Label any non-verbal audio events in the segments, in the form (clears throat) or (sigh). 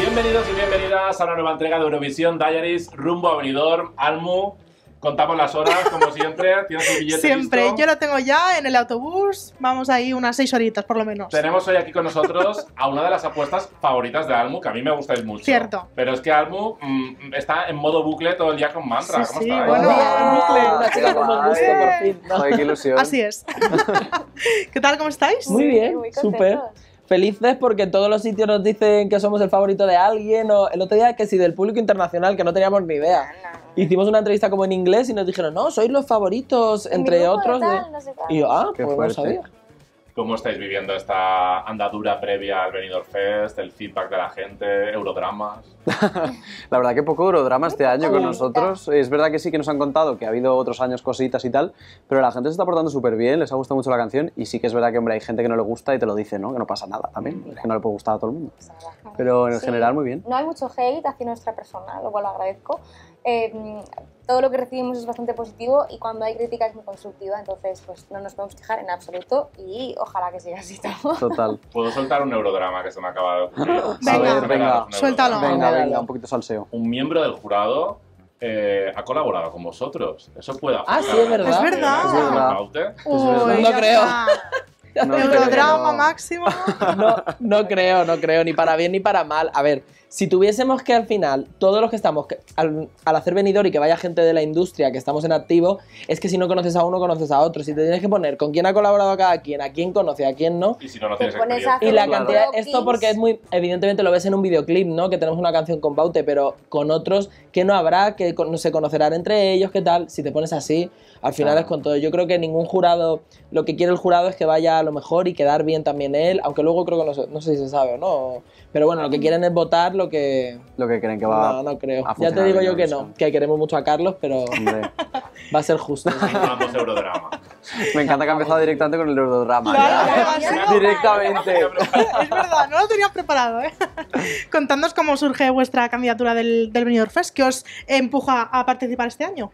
Bienvenidos y bienvenidas a una nueva entrega de Eurovisión Diaries rumbo a Benidorm, Almu. Contamos las horas, como siempre. (laughs) Tienes un billete Siempre, listo? yo lo tengo ya en el autobús. Vamos ahí unas seis horitas por lo menos. Tenemos hoy aquí con nosotros a una de las apuestas favoritas de Almu, que a mí me gustáis mucho. Cierto. Pero es que Almu mm, está en modo bucle todo el día con mantra. Sí, ¿Cómo sí, estáis? bueno, bucle. Una con gusto, por fin. ¿no? Joder, qué ilusión. Así es. (laughs) ¿Qué tal? ¿Cómo estáis? Muy bien, muy súper. contentos. Felices porque en todos los sitios nos dicen que somos el favorito de alguien. O el otro día que sí, del público internacional, que no teníamos ni idea. Hicimos una entrevista como en inglés y nos dijeron, no, sois los favoritos, entre otros. de-". tal, no sé cuál. Y yo, ah, Qué pues fuerte. no sabía. ¿Cómo estáis viviendo esta andadura previa al Benidorm Fest, el feedback de la gente, eurodramas? (laughs) La verdad que poco Eurodrama este año con nosotros. Es verdad que sí que nos han contado que ha habido otros años cositas y tal, pero la gente se está portando súper bien, les ha gustado mucho la canción y sí que es verdad que, hombre, hay gente que no le gusta y te lo dice, ¿no? Que no pasa nada también, es que no le puede gustar a todo el mundo. Pero en Sí. general muy bien. No hay mucho hate hacia nuestra persona, lo cual lo agradezco. Eh, todo lo que recibimos es bastante positivo y cuando hay crítica es muy constructiva, entonces pues no nos podemos quejar en absoluto y ojalá que siga así todo. Total. (laughs) Puedo soltar un eurodrama que se me acaba de ocurrir. Venga, A ver, venga, un suéltalo. Venga, Venga, un poquito salseo. Un miembro del jurado eh, ha colaborado con vosotros. Eso puede Ah, afectar sí, es verdad. Es verdad. Es verdad. Uy, No creo. (laughs) No, Eurodrama pero- máximo. (laughs) No, no creo, no creo, ni para bien ni para mal. A ver, si tuviésemos que al final, todos los que estamos, que al, al hacer venidor y que vaya gente de la industria, que estamos en activo, es que si no conoces a uno, conoces a otro. Si te tienes que poner con quién ha colaborado cada quien, a quién conoce, a quién no. Y si no, no tienes pones a experiencia. Y la Claro. cantidad, esto porque es muy, evidentemente lo ves en un videoclip, ¿no? Que tenemos una canción con Baute, pero con otros que no habrá, que con- se conocerán entre ellos, ¿qué tal? Si te pones así, al final Claro. es con todo. Yo creo que ningún jurado, lo que quiere el jurado es que vaya a lo mejor y quedar bien también él, aunque luego creo que no sé, no sé si se sabe o no. Pero bueno, lo que quieren es votar lo que... Lo que creen que va No, no creo. a Ya te digo yo que no, que queremos mucho a Carlos, pero Hombre, (laughs) va a ser justo. (laughs) Vamos, eurodrama. me encanta que ha empezado directamente con el Eurodrama. Directamente. Es verdad, no lo tenía preparado, ¿eh? (laughs) Contadnos cómo surge vuestra candidatura del, del Benidorm Fest, que os empuja a participar este año.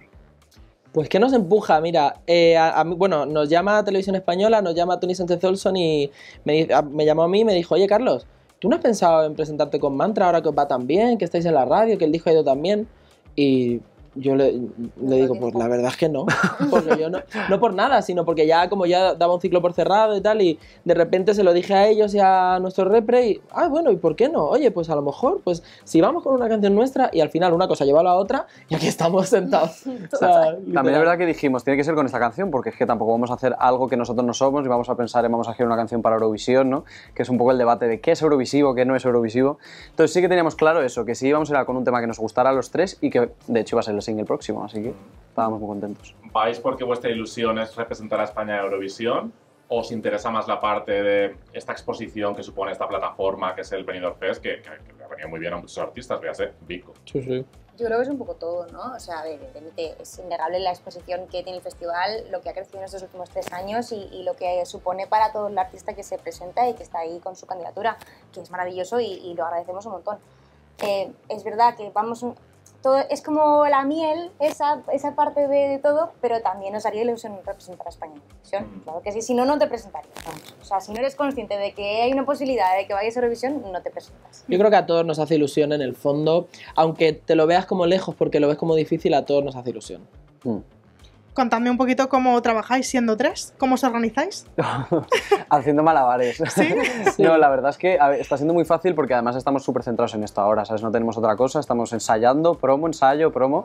Pues ¿qué nos empuja? Mira, eh, a- a mí- bueno, nos llama Televisión Española, nos llama Tony Sánchez Olson y me, a- me llamó a mí y me dijo, oye Carlos, ¿tú no has pensado en presentarte con Mantra ahora que os va tan bien, que estáis en la radio, que el disco ha ido tan bien? Y yo le, le digo, pues la verdad es que no, porque yo no, no por nada, sino porque ya como ya daba un ciclo por cerrado y tal, y de repente se lo dije a ellos y a nuestro repre y, ah, bueno, ¿y por qué no? Oye, pues a lo mejor, pues si vamos con una canción nuestra y al final una cosa lleva a la otra y aquí estamos (laughs) sentados. O sea, También es verdad que dijimos, tiene que ser con esta canción, porque es que tampoco vamos a hacer algo que nosotros no somos y vamos a pensar en vamos a hacer una canción para Eurovisión, ¿no? Que es un poco el debate de qué es Eurovisivo, qué no es Eurovisivo. Entonces sí que teníamos claro eso, que sí íbamos a ir con un tema que nos gustara a los tres y que de hecho iba a ser el single próximo, así que estábamos muy contentos. ¿Vais porque vuestra ilusión es representar a España en Eurovisión? ¿O os interesa más la parte de esta exposición que supone esta plataforma que es el Benidorm Fest, que, que, que le ha venido muy bien a muchos artistas, véase Vico? Sí, sí. Yo creo que es un poco todo, ¿no? O sea, evidentemente es innegable la exposición que tiene el festival, lo que ha crecido en estos últimos tres años y, y lo que supone para todo el artista que se presenta y que está ahí con su candidatura, que es maravilloso y, y lo agradecemos un montón. Eh, es verdad que vamos... todo, es como la miel, esa, esa parte de, de todo, pero también nos haría ilusión representar a España en Eurovisión. Claro que sí, si no, no te presentarías. O sea, si no eres consciente de que hay una posibilidad de que vayas a Eurovisión, no te presentas. Yo creo que a todos nos hace ilusión en el fondo, aunque te lo veas como lejos porque lo ves como difícil, a todos nos hace ilusión. Mm. Contadme un poquito cómo trabajáis siendo tres, cómo os organizáis. (laughs) Haciendo malabares. ¿Sí? (laughs) No, la verdad es que ver, está siendo muy fácil porque además estamos súper centrados en esto ahora, ¿sabes? No tenemos otra cosa, estamos ensayando, promo, ensayo, promo.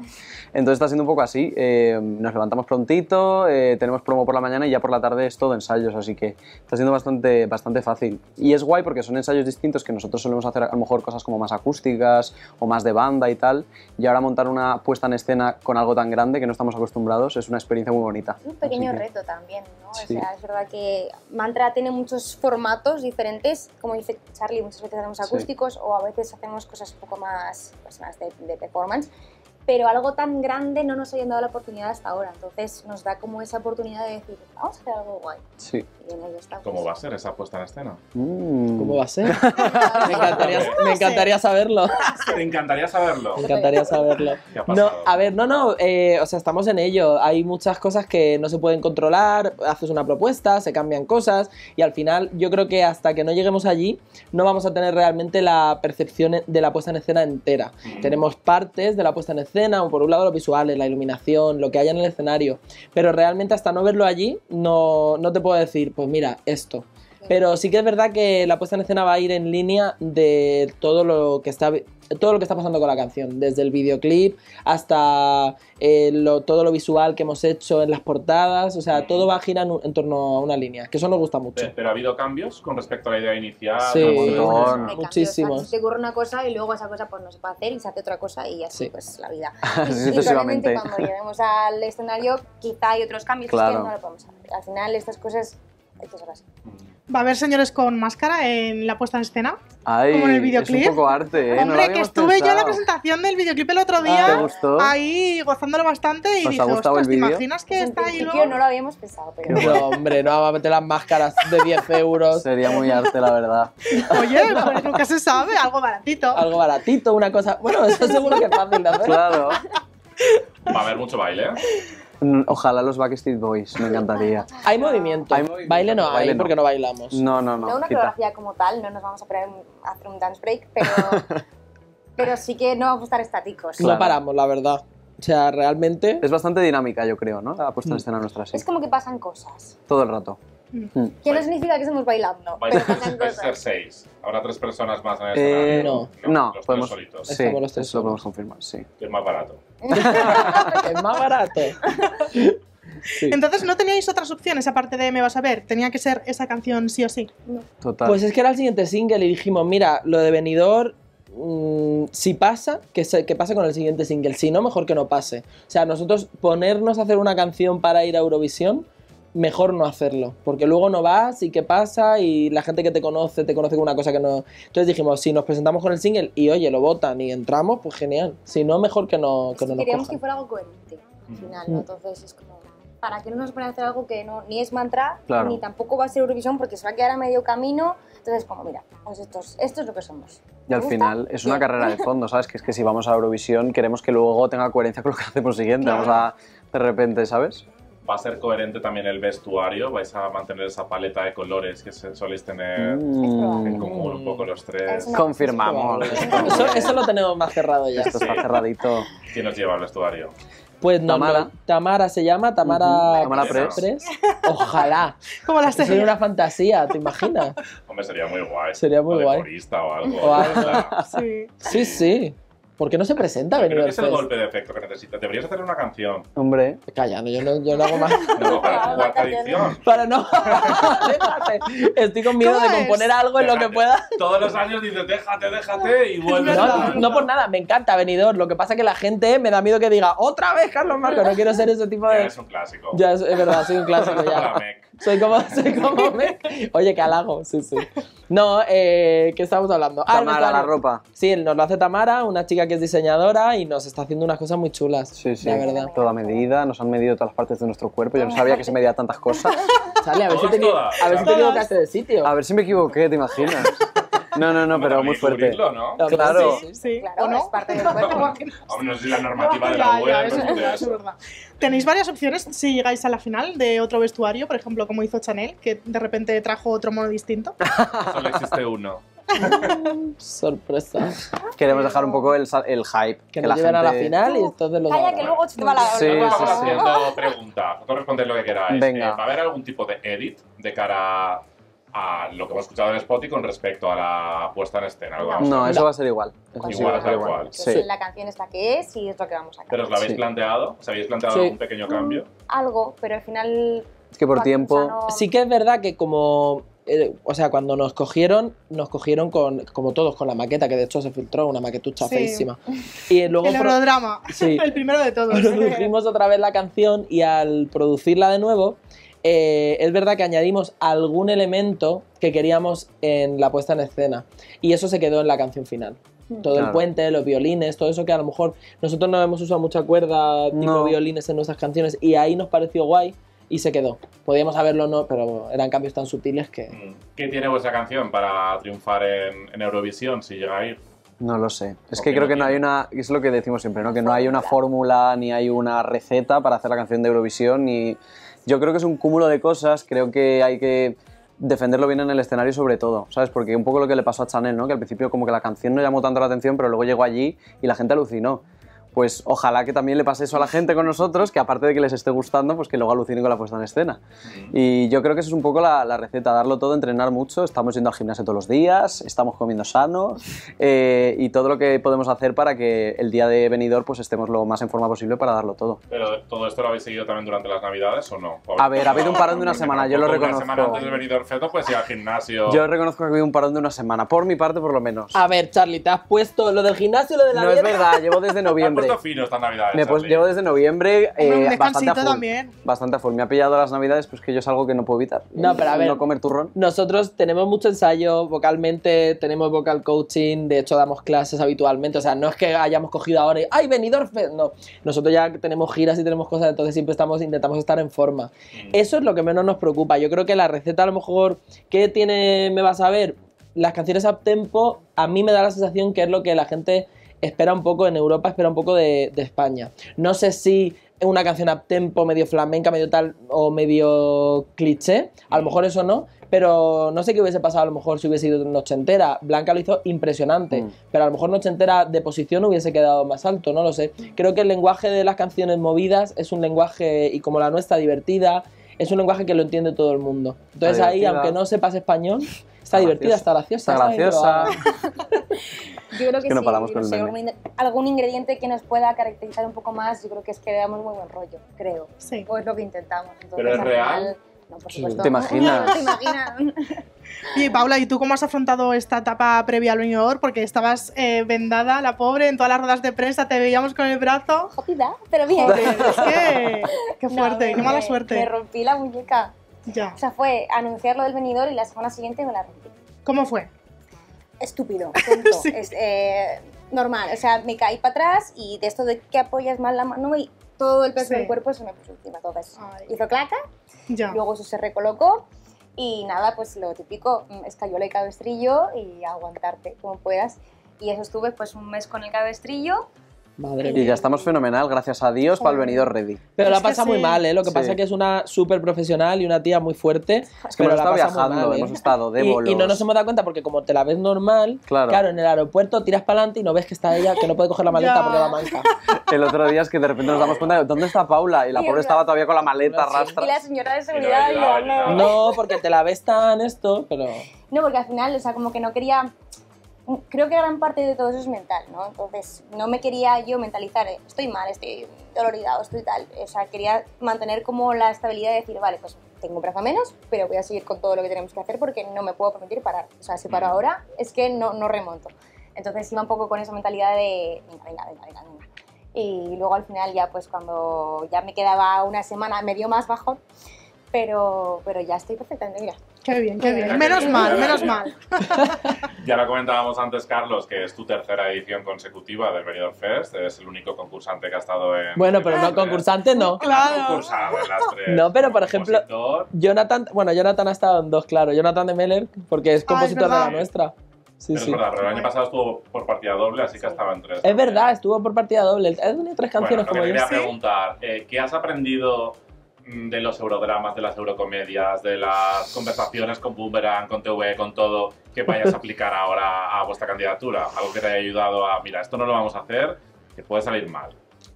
Entonces está siendo un poco así. eh, nos levantamos prontito, eh, tenemos promo por la mañana y ya por la tarde es todo ensayos, así que está siendo bastante, bastante fácil. Y es guay porque son ensayos distintos que nosotros solemos hacer a lo mejor cosas como más acústicas o más de banda y tal. Y ahora montar una puesta en escena con algo tan grande que no estamos acostumbrados es una experiencia muy bonita. un pequeño que- reto también, ¿no? Sí. O sea, es verdad que Mantra tiene muchos formatos diferentes, como dice Charlie, muchas veces hacemos Sí. acústicos o a veces hacemos cosas un poco más, pues, más de, de performance. Pero algo tan grande no nos habían dado la oportunidad hasta ahora. Entonces nos da como esa oportunidad de decir, vamos a hacer algo guay. Sí. Y en ello estamos. ¿Cómo va a ser esa puesta en escena? Mm. ¿Cómo va a ser? (laughs) Me encantaría, me encantaría saberlo. (laughs) Te encantaría saberlo. Me encantaría saberlo. ¿Qué ha No, a ver, no, no, eh, o sea, estamos en ello. Hay muchas cosas que no se pueden controlar, haces una propuesta, se cambian cosas y al final yo creo que hasta que no lleguemos allí no vamos a tener realmente la percepción de la puesta en escena entera. Mm. Tenemos partes de la puesta en escena, por un lado los visuales, la iluminación, lo que haya en el escenario, pero realmente hasta no verlo allí no, no te puedo decir, pues mira, esto. Pero sí que es verdad que la puesta en escena va a ir en línea de todo lo que está todo lo que está pasando con la canción, desde el videoclip hasta eh, lo- todo lo visual que hemos hecho en las portadas, o sea, todo va a girar en, en torno a una línea, que eso nos gusta mucho. Pe- Pero ha habido cambios con respecto a la idea inicial. Sí. ¿no? Cambios, Muchísimos. o sea, se te ocurre una cosa y luego esa cosa pues no se puede hacer y se hace otra cosa y así Sí. pues la vida. Así (laughs) y, sucesivamente. cuando lleguemos al escenario quizá hay otros cambios Claro. que no lo podemos hacer. Al final estas cosas hay que ser así. Va a haber señores con máscara en la puesta en escena. Ay, Como en el Es videoclip. un poco arte, ¿eh? No lo Hombre, que estuve yo en la presentación del videoclip el otro ¿Te día. gustó? Ahí gozándolo bastante y ¿Os ha dije, ostras, ¿te imaginas que está ahí luego? no lo habíamos pensado, pero No, hombre, no vamos a meter las máscaras de 10 euros, Sería muy arte, la verdad. (laughs) Oye, pues nunca se sabe, algo baratito. algo baratito, una cosa... Bueno, eso seguro que es fácil de hacer. Claro. Va a haber mucho baile. ¿eh? Mm, Ojalá los Backstreet Boys, me encantaría. (laughs) Hay movimiento. Hay movimiento, Baile no hay, baile no. porque no bailamos. No, no, no, no. una quita. coreografía como tal, no nos vamos a poner a hacer un dance break, pero, (laughs) pero sí que no vamos a estar estáticos. No Claro. paramos, la verdad. O sea, realmente... Es bastante dinámica, yo creo, ¿no? La puesta en Mm. escena nuestra, sí. Es como que pasan cosas. Todo el rato. Mm. Que no significa que estemos bailando, Vais pero a, ser, pasan vais a ser cosas. seis. Habrá tres personas más en el Eh, escenario. no. los podemos- tres solitos. Sí, los tres eso lo podemos confirmar, sí. Que es más barato. (laughs) es más barato. Sí. Entonces, ¿no teníais otras opciones aparte de Me vas a ver? Tenía que ser esa canción sí o sí. Total. Pues es que era el siguiente single y dijimos, mira, lo de venidor, mm, si pasa, que, se, que pase con el siguiente single. Si no, mejor que no pase. O sea, nosotros ponernos a hacer una canción para ir a Eurovisión, mejor no hacerlo. Porque luego no vas y qué pasa y la gente que te conoce te conoce con una cosa que no... Entonces dijimos, si nos presentamos con el single y oye, lo votan y entramos, pues genial. Si no, mejor que no, que no nos Queríamos que cojan. fuera algo coherente al final. ¿no? Entonces es como, ¿para qué no nos ponen a hacer algo que no, ni es mantra, Claro. ni tampoco va a ser Eurovisión porque se va a quedar a medio camino? Entonces, como, mira, pues esto es, esto es lo que somos. Y al final es una carrera de fondo, ¿sabes? Que es que si vamos a Eurovisión queremos que luego tenga coherencia con lo que hacemos siguiente. Claro. Vamos a, de repente, ¿sabes? Va a ser coherente también el vestuario. Vais a mantener esa paleta de colores que se- soléis tener Mm. en común un poco los tres. Confirmamos. Eso, eso lo tenemos más cerrado ya. Esto está cerradito. (laughs) ¿Quién nos lleva el vestuario? Pues no, Tamara. no, Tamara se llama, Tamara, Ujú, Tamara Press. Ojalá. (laughs) Como la sería una fantasía, ¿te imaginas? Hombre, sería muy guay. Sería muy O de guay. o algo. O algo. (laughs) Sí. Sí, sí. ¿Por qué no se presenta a venir Creo que al es el golpe de efecto que necesitas. Deberías hacer una canción. Hombre, Calla, no, yo, no, yo no hago más. (laughs) No, para tu cuarta edición. Para no. (laughs) Déjate. Estoy con miedo ¿Cómo de es? componer algo en lo que pueda. Todos los años dices, déjate, déjate, y (laughs) vuelves No, a... no por nada, me encanta venidor. Lo que pasa es que la gente me da miedo que diga otra vez Carlos Marco. No quiero ser ese tipo Ya de. es un clásico. Ya es, es verdad, soy un clásico ya. Soy como, (laughs) soy como (laughs) me. Oye, qué halago, sí, sí. No, eh, ¿qué estamos hablando? Ah, el Tamara, la vestuario. ropa. Sí, nos lo hace Tamara, una chica que es diseñadora y nos está haciendo unas cosas muy chulas. Sí, sí. La verdad. Toda medida, nos han medido todas las partes de nuestro cuerpo. Yo no sabía que se medía tantas cosas. Sale, a ver si Todas, te, equi- todas. a ver si te Todas. equivocaste de sitio. A ver si me equivoqué, ¿te imaginas? No, no, no, pero También muy fuerte. cubrirlo, ¿no? Claro. sí, sí. Sí, Claro, ¿o no? es parte del cuerpo. Hombre, no sé si la normativa de la ya, web eso es verdad, eso es verdad. Tenéis varias opciones si llegáis a la final de otro vestuario, por ejemplo, como hizo Chanel, que de repente trajo otro mono distinto. (laughs) Solo existe uno. Sorpresa. Queremos dejar un poco el, sa- el hype. Que la nos lleven a la final y entonces lo Calla, que luego se te va la... Sí, sí, sí. haciendo preguntas. Vosotros responded lo que queráis. Venga. Eh, ¿Va a haber algún tipo de edit de cara a lo que hemos escuchado en Spotify con respecto a la puesta en escena? No, eso va a ser igual. Eso sí Igual, va a ser tal cual. que Sí. La canción es la que es y es lo que vamos a ¿Pero os lo habéis Sí. planteado? ¿Os habéis planteado Sí. algún pequeño cambio? Algo, pero al final... Es que por o sea, tiempo. no- Sí que es verdad que como... eh, o sea, cuando nos cogieron, nos cogieron con, como todos, con la maqueta, que de hecho se filtró, una maquetucha Sí. feísima. (laughs) Y luego el pro- Sí. (laughs) el primero de todos. produjimos otra vez la canción y al producirla de nuevo, eh, es verdad que añadimos algún elemento que queríamos en la puesta en escena. Y eso se quedó en la canción final. Todo el puente, los violines, todo eso que a lo mejor nosotros no hemos usado mucha cuerda, tipo No. violines en nuestras canciones, y ahí nos pareció guay y se quedó. Podíamos haberlo no, pero eran cambios tan sutiles que... Mm. ¿Qué tiene vuestra canción para triunfar en, en Eurovisión si llega a ir? No lo sé. Es ¿Por que creo no que no hay una. Es lo que decimos siempre, ¿no? Que no hay una fórmula ni hay una receta para hacer la canción de Eurovisión. Ni... Yo creo que es un cúmulo de cosas. Creo que hay que defenderlo bien en el escenario, sobre todo, ¿sabes? Porque un poco lo que le pasó a Chanel, ¿no? Que al principio, como que la canción no llamó tanto la atención, pero luego llegó allí y la gente alucinó. Pues ojalá que también le pase eso a la gente con nosotros, que aparte de que les esté gustando, pues que luego alucinen con la puesta en escena. Y yo creo que eso es un poco la, la receta, darlo todo, entrenar mucho, estamos yendo al gimnasio todos los días, estamos comiendo sano eh, y todo lo que podemos hacer para que el día de venidor pues estemos lo más en forma posible para darlo todo. Pero todo esto lo habéis seguido también durante las Navidades o no? A ver, ha habido un parón de una semana, yo lo reconozco. Una semana antes del venidor feto, pues ir al gimnasio. Yo reconozco que ha habido un parón de una semana, por mi parte por lo menos. A ver, Charlie, te has puesto lo del gimnasio y lo de la No es verdad, llevo desde (laughs) noviembre. Puesto fino esta Navidad. Me pues, Charlie. llevo desde noviembre eh, un bastante a full. también. Bastante a full. Me ha pillado las navidades, pues que yo es algo que no puedo evitar. No, pero a ver. No comer turrón. Nosotros tenemos mucho ensayo vocalmente, tenemos vocal coaching, de hecho damos clases habitualmente, o sea, no es que hayamos cogido ahora y ¡ay, venidor! fe-". No, nosotros ya tenemos giras y tenemos cosas, entonces siempre estamos intentamos estar en forma. Mm. Eso es lo que menos nos preocupa. Yo creo que la receta a lo mejor que tiene me vas a ver las canciones a tempo, a mí me da la sensación que es lo que la gente espera un poco en Europa, espera un poco de, de España. No sé si una canción a tempo medio flamenca, medio tal o medio cliché, a lo mejor eso no, pero no sé qué hubiese pasado a lo mejor si hubiese ido noche entera. Blanca lo hizo impresionante, Mm. pero a lo mejor noche entera de posición hubiese quedado más alto, no lo sé. Creo que el lenguaje de las canciones movidas es un lenguaje, y como la nuestra, divertida, es un lenguaje que lo entiende todo el mundo. Entonces ahí, aunque no sepas español, está Está divertida, está graciosa. Está bien graciosa. (laughs) Yo creo que, que no sí, paramos con no el sé, algún, algún ingrediente que nos pueda caracterizar un poco más, yo creo que es que damos muy buen rollo, creo. Sí. Pues lo que intentamos. Entonces, ¿Pero es al real? final- no, por supuesto. ¿Te imaginas? (laughs) ¿Te imaginas? Y Paula, ¿y tú cómo has afrontado esta etapa previa al venidor? Porque estabas eh, vendada, la pobre, en todas las ruedas de prensa, te veíamos con el brazo. Jodida, pero bien. Joder, es que... Qué (laughs) No, fuerte, me- qué mala suerte. Me rompí la muñeca. Ya. O sea, fue anunciar lo del venidor y la semana siguiente me la rompí. ¿Cómo fue? Estúpido, (laughs) tonto. Sí. es, eh, normal. O sea, me caí para atrás y de esto de que apoyas mal la mano y todo el peso Sí. del cuerpo se me puso encima. Entonces, Ay. hizo claca, Ya. luego eso se recolocó y nada, pues lo típico, mm, escayola y cabestrillo y aguantarte como puedas. Y eso estuve pues un mes con el cabestrillo. Madre Y mía. ya estamos fenomenal, gracias a Dios, para el venidor ready. Pero Es la pasa muy sí. mal, ¿eh? Lo que Sí. pasa es que es una súper profesional y una tía muy fuerte. Es que pero hemos la estado pasa muy viajando, mal, ¿eh? hemos estado de Y, bolos. y no nos hemos dado cuenta porque como te la ves normal, Claro. en el aeropuerto tiras para adelante y no ves que está ella, que no puede coger la (laughs) maleta porque va manca. (laughs) El otro día es que de repente nos damos cuenta de dónde está Paula y la Y pobre estaba todavía con la maleta Sí. rastra. Y la señora de no seguridad, no, no. No, porque te la ves tan esto, pero... No, porque al final, o sea, como que no quería. Creo que gran parte de todo eso es mental, ¿no? Entonces, no me quería yo mentalizar, eh, estoy mal, estoy dolorida o estoy tal. O sea, quería mantener como la estabilidad de decir, vale, pues tengo un brazo menos, pero voy a seguir con todo lo que tenemos que hacer porque no me puedo permitir parar. O sea, si paro Mm. ahora, es que no, no remonto. Entonces, iba un poco con esa mentalidad de, venga, venga, venga, venga, venga. Y luego al final, ya pues cuando ya me quedaba una semana, me dio más bajón, pero, pero ya estoy perfectamente, mira. Qué bien, qué bien. Menos mal, menos mal. (laughs) Ya lo comentábamos antes, Carlos, que es tu tercera edición consecutiva del Benidorm Fest. Eres el único concursante que ha estado en. Bueno, en pero no, concursante no. Has Claro. concursado en las tres. No, pero, por ejemplo, compositor. Jonathan, bueno, Jonathan ha estado en dos, claro. Jonathan de Meller, porque es Ah, es compositor de la nuestra. Sí, Pero sí. es verdad, pero el año pasado estuvo por partida doble, así que Sí. estaba en tres. Es también. verdad, estuvo por partida doble. Ha tenido tres canciones bueno, lo como te yo. quería preguntar, eh, ¿qué has aprendido de los eurodramas, de las eurocomedias, de las conversaciones con Boomerang, con TV, con todo, que vayas a aplicar ahora a vuestra candidatura? Algo que te haya ayudado a, mira, esto no lo vamos a hacer, que puede salir mal.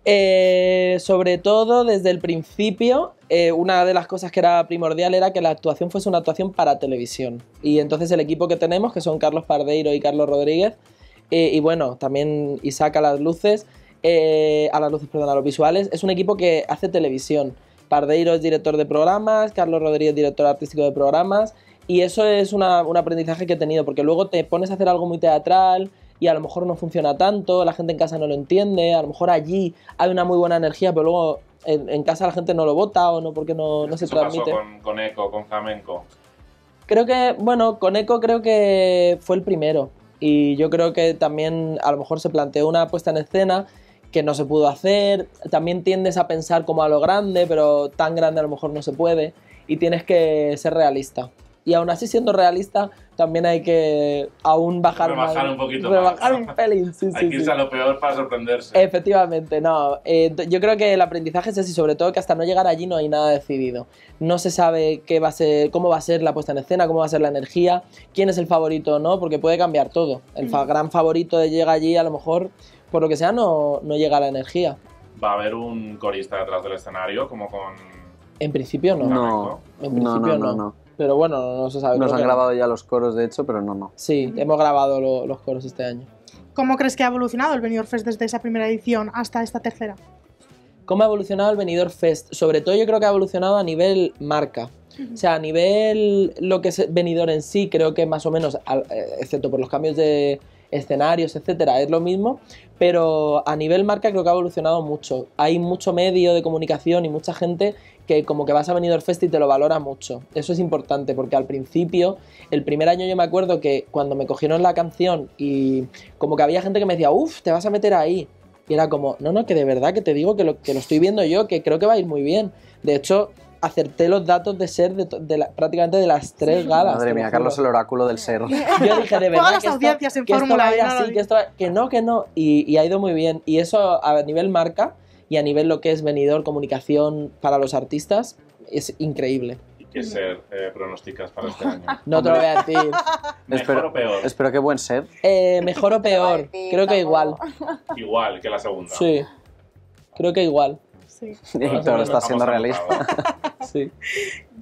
Eh, sobre todo, desde el principio, eh, una de las cosas que era primordial era que la actuación fuese una actuación para televisión. Y entonces el equipo que tenemos, que son Carlos Pardeiro y Carlos Rodríguez, eh, y bueno, también Isaac a las luces, eh, a las luces, perdón, a los visuales, es un equipo que hace televisión. Pardeiro es director de programas, Carlos Rodríguez director artístico de programas, y eso es una- un aprendizaje que he tenido, porque luego te pones a hacer algo muy teatral y a lo mejor no funciona tanto, la gente en casa no lo entiende, a lo mejor allí hay una muy buena energía, pero luego en, en casa la gente no lo vota o no porque no, no se Eso pasó transmite. con, con Eco, con Flamenco. Creo que, bueno, con Eco creo que fue el primero. Y yo creo que también a lo mejor se planteó una puesta en escena que no se pudo hacer. También tiendes a pensar como a lo grande, pero tan grande a lo mejor no se puede. Y tienes que ser realista. Y aún así siendo realista, también hay que aún bajar Rebajar más- un poquito rebajar más. un pelín, sí, (laughs) Hay sí, que sí. irse a lo peor para sorprenderse. Efectivamente, no. Eh, yo creo que el aprendizaje es así, sobre todo que hasta no llegar allí no hay nada decidido. No se sabe qué va a ser, cómo va a ser la puesta en escena, cómo va a ser la energía, quién es el favorito o no, porque puede cambiar todo. El fa- gran favorito de llega allí, a lo mejor, por lo que sea, no, no llega la energía. Va a haber un corista detrás del escenario, como con. En principio no. No, En no, principio no, no, no. no. Pero bueno, no, se sabe. Nos han grabado ya los coros, de hecho, pero no, no. Sí, hemos grabado lo- los coros este año. ¿Cómo crees que ha evolucionado el Benidorm Fest desde esa primera edición hasta esta tercera? ¿Cómo ha evolucionado el Benidorm Fest? Sobre todo yo creo que ha evolucionado a nivel marca. O sea, a nivel lo que es Benidorm en sí, creo que más o menos, al- eh, excepto por los cambios de escenarios, etcétera, es lo mismo, pero a nivel marca creo que ha evolucionado mucho. Hay mucho medio de comunicación y mucha gente que como que vas a Benidorm Fest y te lo valora mucho. Eso es importante porque al principio, el primer año yo me acuerdo que cuando me cogieron la canción y como que había gente que me decía, uff, te vas a meter ahí. Y era como, no, no, que de verdad que te digo que lo, que lo estoy viendo yo, que creo que va a ir muy bien. De hecho, acerté los datos de ser de, de la- prácticamente de las tres galas. Madre mía. Carlos el oráculo del ser. (laughs) Yo dije, de verdad. Todas las que esto- audiencias en que esto va a ir así, que esto va- que no, que no. Y, y ha ido muy bien. Y eso a nivel marca y a nivel lo que es venidor, comunicación para los artistas, es increíble. ¿Y qué ser eh, pronosticas para este año? (laughs) No te lo voy a decir. (laughs) ¿Mejor Espero- o peor? Espero que buen ser. Eh, mejor o peor. decir, Creo que igual. Igual que la segunda. Sí. Creo que igual. Sí. Víctor, estás siendo realista. (laughs) Sí.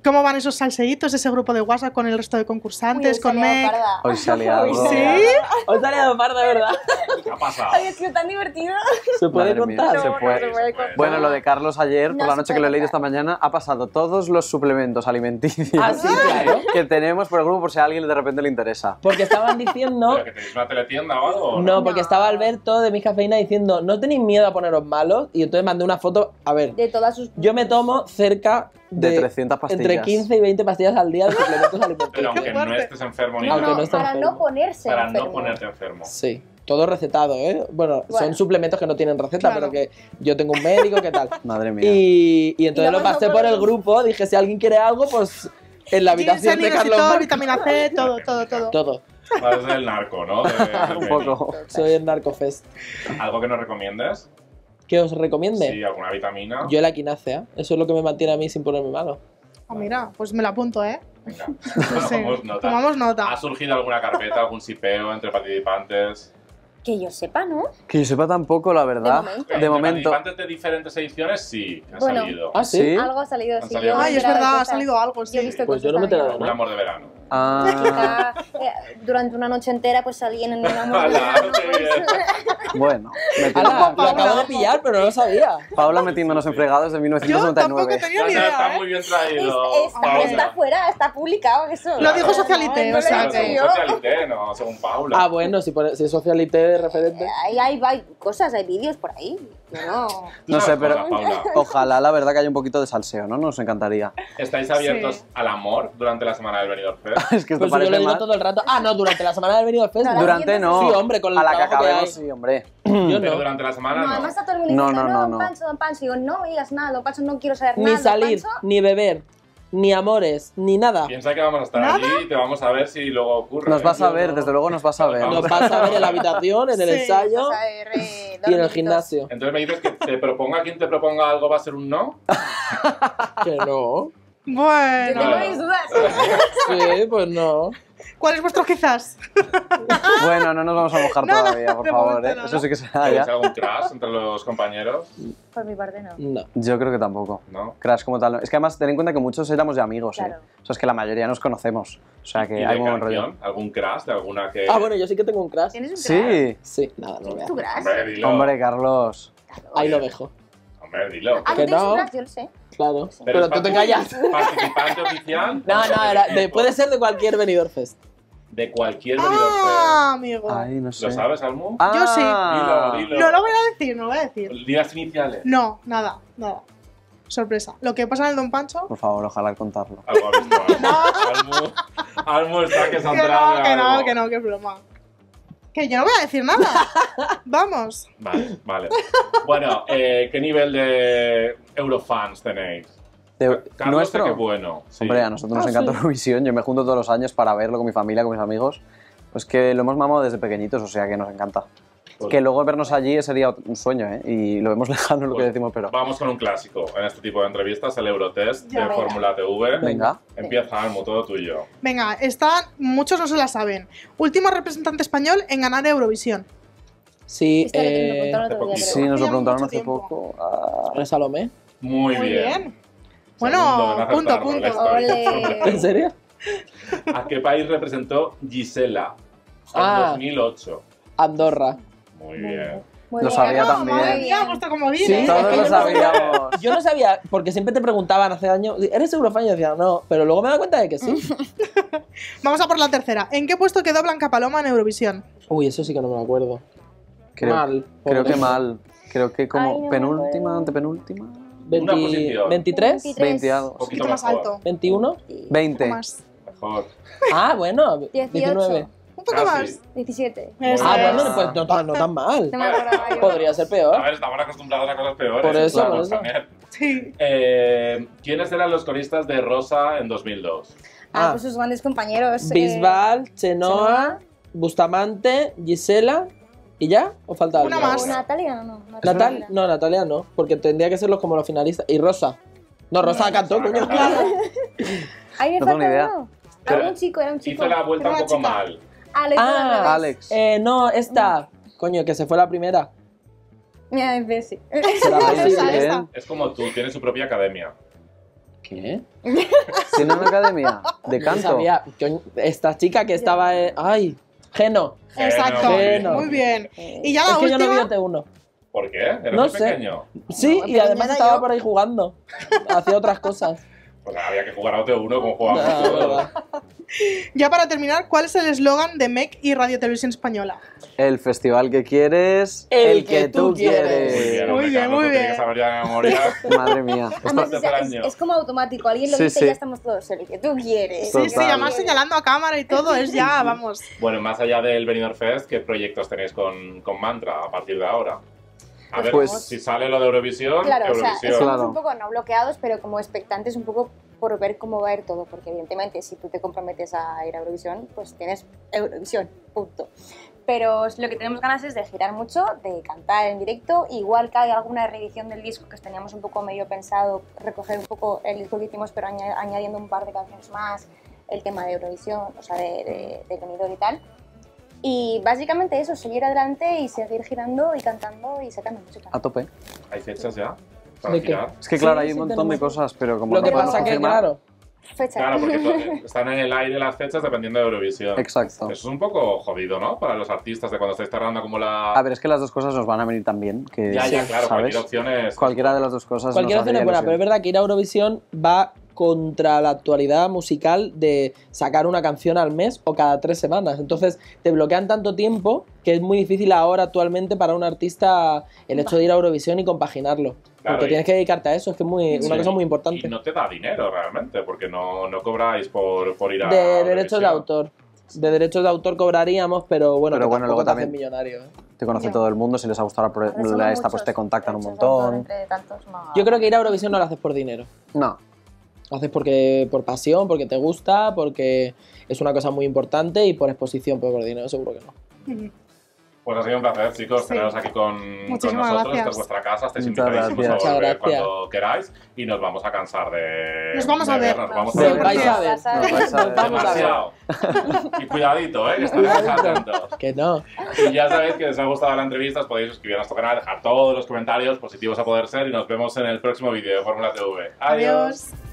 ¿Cómo van esos salseitos, ese grupo de WhatsApp con el resto de concursantes, hoy con Meg? parda. Hoy salía (laughs) algo. ¿Sí? Os salido par de verdad. ¿Qué ha pasado? Ay, ha sido tan divertido. (laughs) ¿Se puede Madre mía, contar? se No, puede. no se puede. Bueno, lo de Carlos ayer, No por la noche que lo he leído esta mañana, ha pasado todos los suplementos alimenticios Ah, sí, claro. que tenemos por el grupo por si a alguien de repente le interesa. Porque estaban diciendo. ¿Pero que tenéis una teletienda o algo? No, porque estaba Alberto de Mis Cafeína diciendo, no tenéis miedo a poneros malos. Y entonces mandé una foto. A ver, De todas sus. yo me tomo cerca de, De 300 pastillas. entre 15 y 20 pastillas al día de suplementos Pero alimenticios. aunque no estés enfermo ni No, no para enfermo. no ponerse Para enfermo. no ponerte enfermo. Sí, todo recetado, ¿eh? Bueno, Bueno. son suplementos que no tienen receta, Claro. pero que yo tengo un médico, ¿qué tal? (laughs) Madre mía. Y, y entonces Y lo pasé por el grupo, dije, si alguien quiere algo, pues en la habitación de Carlos Marcos. vitamina C, todo, todo, todo. Todo. Parece el narco, ¿no? De- (laughs) Un poco. Soy el Narcofest. ¿Algo que nos recomiendes? ¿Qué os recomiende? Sí, alguna vitamina. Yo la quinacea. Eso es lo que me mantiene a mí sin ponerme malo. Ah, mira, pues me la apunto, ¿eh? Venga, (laughs) Sí. tomamos nota. Tomamos nota. ¿Ha surgido alguna carpeta, algún sipeo entre participantes? Que yo sepa, ¿no? Que yo sepa tampoco, la verdad. momento. De momento. participantes de diferentes ediciones, sí, ha Bueno. salido. Ah, sí. Algo ha salido. Sí, salido Ay, es de verdad, ha salido algo, sí. Yo he visto Pues yo no me he enterado. Un amor de verano. Ah, Quizá, eh, durante una noche entera pues salí en pues. (laughs) bien. (laughs) bueno. Ala, lo acabo de pillar, pero no lo sabía. Paula metiéndonos en fregados de Yo tampoco 1999. tenía ni ya, está idea, muy bien Es- traído. está, Paula. está fuera, está publicado eso. Lo dijo No, Socialité, no o sea que-. Socialité, no, según Paula. Ah, bueno, si, si es socialité de referente. Ahí hay, hay cosas, hay vídeos por ahí. No. No sé, pero-. Ojalá, la verdad, que haya un poquito de salseo, ¿no? Nos encantaría. ¿Estáis abiertos Sí. al amor durante la semana del Benidorm Fest? (laughs) Es que esto Pues yo lo parece digo más. todo el rato. Ah, no, durante la semana del Benidorm Fest. No, no. la Durante no. Sí, hombre, con el A la que que acabemos, hay. sí, hombre. (clears throat) Yo Pero no. durante la semana No, no. además está todo el mundo No, diciendo, no, no, no, don no. Pancho, don Pancho. Y digo, no me digas nada, don Pancho, no quiero saber Ni nada. don salir, Pancho. ni beber, ni amores, ni nada. Piensa que vamos a estar ¿Nada? allí y te vamos a ver si luego ocurre. Nos vas a ver, no- desde luego nos vas a ver. Nos vas a ver en la habitación, en el Sí, ensayo Vas a ver, eh, y en el gimnasio. Entonces me dices que te proponga quien te proponga algo va a ser un no. (laughs) Que no. Yo Bueno, tengo mis dudas. Sí, pues no. ¿cuál es vuestro quizás? Bueno, no nos vamos a mojar (laughs) No, no, todavía, por de favor. ¿eh? no, Eso sí que será ¿Tenéis ya. algún crash entre los compañeros? Por mi parte, no. No. Yo creo que tampoco. ¿No? Crash como tal. no. Es que además ten en cuenta que muchos éramos ya amigos, ¿eh? Claro. O sea, es que la mayoría nos conocemos. O sea, ¿Y que de hay muy buen rollo. canción? ¿Algún crash de alguna que...? Ah, bueno, yo sí que tengo un crash. ¿Tienes un crash? Sí. Sí, nada, no a ¿Tu crash? Hombre, dilo. Hombre, Carlos. Ahí lo dejo. Hombre, dilo. Ah, Que ¿tú tienes no. un crash? Yo lo sé. Claro. Pero Pero es tú te callas. ¿Participante (laughs) oficial? No, no, era, de- puede ser de cualquier Benidorm Fest. De cualquier Benidorm Ah, amigo. Ay, no Fest. sé. ¿Lo sabes, Almu? Ah, Yo sí. Dilo, dilo. No lo voy a decir, no lo voy a decir. Di las iniciales. No, nada, nada. Sorpresa. Lo que pasa en el Don Pancho. Por favor, ojalá contarlo. Algo ha visto Almu. (laughs) Almu, Almu está que se ha Que no, que no, que no, que es broma. Que yo no voy a decir nada. (laughs) Vamos. Vale, vale. Bueno, eh, ¿qué nivel de Eurofans tenéis? De- Carlos, ¿Nuestro? qué bueno. sí. Hombre, a nosotros nos Ah, encanta sí. Eurovisión. Yo me junto todos los años para verlo con mi familia, con mis amigos. Pues que lo hemos mamado desde pequeñitos, o sea que nos encanta. Pues- Que luego vernos allí sería un sueño, ¿eh? Y lo vemos (laughs) lejano lo que Pues decimos, pero... Vamos con un clásico en este tipo de entrevistas, el Eurotest Ya, de venga. Fórmula TV. Venga. Empieza, Almo, todo tuyo. Venga, esta muchos no se la saben. Último representante español en ganar Eurovisión. Sí, eh, día. Sí, nos lo Hace preguntaron hace tiempo. poco. Ah, ¿es Salomé? Muy, Muy bien. bien. Bueno, punto, punto. (laughs) ¿En serio? ¿A qué país representó Gisela? En Ah. 2008. Andorra. Muy bien. Muy Lo bien. sabía No, también. Madre Muy mía, bien. vuestro comodín, Sí, ¿eh? Todos es que lo yo no sabía- sabíamos. Yo no sabía, porque siempre te preguntaban hace años, ¿eres eurofan? Y yo decía, no, pero luego me he dado cuenta de que sí. (laughs) Vamos a por la tercera. ¿En qué puesto quedó Blanca Paloma en Eurovisión? Uy, eso sí que no me acuerdo. Creo, Mal. creo que mal. Creo que como Ay, no penúltima, antepenúltima. Una 20 posición. 23, 23. 20 algo. Un poquito más alto. 21. 20. Un poco más. Mejor. Ah, bueno, 18. 19. Un poco Casi. más. 17. Eso Ah, es. bueno, pues no tan, no tan mal. No me acordaba yo. Podría ser A peor. ver, estamos acostumbrados a cosas peores. Por eso, claro, por eso. también. Sí. Eh, ¿Quiénes eran los coristas de Rosa en 2002? Ah, Ah. pues sus grandes compañeros. eh, Bisbal, Chenoa, Chenoa. Bustamante, Gisela. ¿Y ya? ¿O falta Una alguien? más. ¿O Natalia? No, no. no Natal, Natalia. no, Natalia no, porque tendría que ser los como los finalistas. Y Rosa. No, Rosa cantó, coño. Ahí me No tengo falta ni idea. uno. Pero Era un chico, era un chico. Hizo la vuelta un poco chica. mal. Hizo Ah. Alex. Eh, no, esta. Coño, que se fue la primera. Mira, (laughs) Esa, Bessie. Es como tú, tiene su propia academia. ¿Qué? ¿Tiene una academia de No canto? sabía. Esta chica que estaba. en- Ay, Geno. Exacto. Geno. Muy bien. Y ya la es que yo no vi última. OT1. ¿Por qué? ¿Eres No muy sé. pequeño? Sí, No, y además estaba yo. por ahí jugando. Hacía otras cosas. Había que jugar a OT1 como jugábamos Ah, todos. Ya para terminar, ¿cuál es el eslogan de MEC y Radio Televisión Española? El festival que quieres, El que tú quieres. Muy bien, Muy bien, Carlos, muy lo tienes bien. que saber ya de memoria. (laughs) Madre mía. Además, Esto- es, como automático. Alguien lo Sí, dice sí. y ya estamos todos. El que tú quieres. Sí, sí, Total. además señalando a cámara y todo, es ya, vamos. Bueno, más allá del Benidorm Fest, ¿qué proyectos tenéis con, con Mantra a partir de ahora? A ver, Pues- si sale lo de Eurovisión, Claro, o sea, Eurovisión. estamos Claro. un poco no bloqueados, pero como expectantes un poco por ver cómo va a ir todo, porque evidentemente si tú te comprometes a ir a Eurovisión, pues tienes Eurovisión, punto. Pero lo que tenemos ganas es de girar mucho, de cantar en directo, igual que hay alguna reedición del disco que teníamos un poco medio pensado, recoger un poco el disco que hicimos, pero aña- añadiendo un par de canciones más, el tema de Eurovisión, o sea, de, de, de y tal. Y básicamente eso, seguir adelante y seguir girando y cantando y sacando música. A tope. ¿Hay fechas ya? Para ¿De qué? girar? Es que claro, Sí, hay un sí, montón de cosas, pero como Lo no que podemos pasa que, confirmar- claro, Fecha. Claro, porque (laughs) están en el aire las fechas dependiendo de Eurovisión. Exacto. Eso es un poco jodido, ¿no? Para los artistas de cuando estáis tardando como la... A ver, es que las dos cosas nos van a venir tan bien que, ya, ya, claro, ¿sabes? cualquier opción es... Cualquiera de las dos cosas cualquier nos opción es buena, pero es ilusión. verdad que ir a Eurovisión va contra la actualidad musical de sacar una canción al mes o cada tres semanas. Entonces te bloquean tanto tiempo que es muy difícil ahora actualmente para un artista el hecho de ir a Eurovisión y compaginarlo. Claro, porque y- tienes que dedicarte a eso, es que es muy, Sí. una cosa muy Y importante. no te da dinero realmente, porque no, no cobráis por, por ir a de derechos de autor. De derechos de autor cobraríamos, pero bueno, Pero bueno, tampoco luego también- millonario. ¿eh? Te conoce todo el mundo, si les ha gustado la, esta, pues te contactan un montón. entre tantos, no. Yo creo que ir a Eurovisión no lo haces por dinero. No, Lo haces porque por pasión, porque te gusta, porque es una cosa muy importante y por exposición, pero por dinero seguro que no. Pues ha sido un placer, chicos, Sí. teneros aquí con, con Muchísimas nosotros. gracias. Esta es vuestra casa, estáis invitadísimos a volver gracias. cuando queráis y nos vamos a cansar de. Nos vamos de a ver. Nos vamos a ver. vais a ver. Nos vais a ver. Vamos a ver. Demasiado. y cuidadito, ¿eh? Que estaremos atentos. Que no. Y ya sabéis que si os ha gustado la entrevista, os podéis suscribir a nuestro canal, dejar todos los comentarios positivos a poder ser y nos vemos en el próximo vídeo de Fórmula TV. Adiós. Adiós.